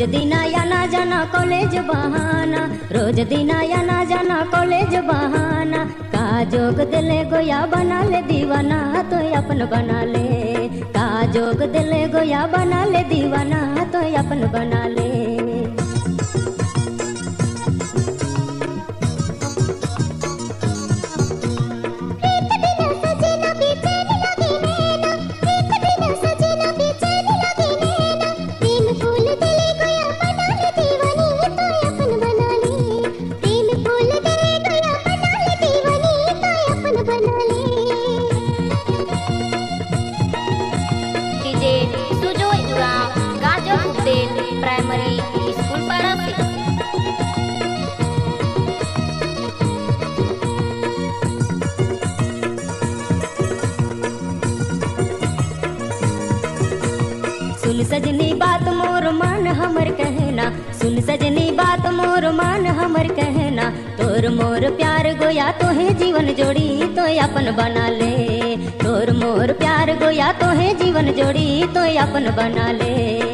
যদি না आया ना जाना कॉलेज बहाना। रोज दिन आना जाना कॉलेज बहाना। का जोग दिले गोया बना ले दीवाना तो अपन बना ले। का जोग दिले गोया बना ले दीवाना तो अपन बना ले। सजनी बात मोर मान हमर कहना सुन सजनी बात तोर मोर प्यार गोया तो है जीवन जोड़ी तो अपन बना ले। तोर मोर प्यार गोया तो है जीवन जोड़ी तो अपन बना ले।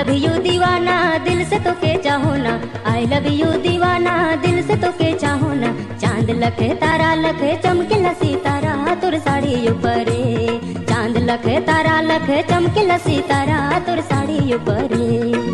लव यू दीवाना, दिल से तो के चाहो ना आई लव यू दीवाना, दिल से तो के चाहो ना चाँद लखे तारा, लखे चमके लसी तारा तुर साड़ी ऊपरे चाँद लखे तारा, लखे चमके लसी तारा तुर साड़ी ऊपरे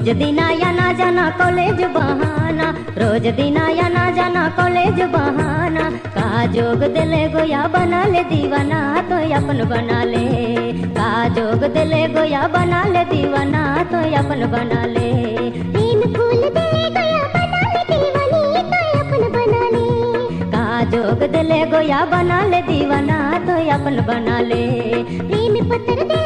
रोज दिन आया ना जाना कॉलेज बहाना रोज दिन आया ना जाना कॉलेज बहाना का जोग दिले गोया बना ले दीवाना तो अपन बना ले। का जोग दिले गोया बना ले दीवाना तो अपन बना ले। प्रेम फूल दिले गया बना ले दीवानी तो अपन बना ले। का जोग दिले गोया बना ले दीवाना तो अपन बना ले। प्रेम गया बना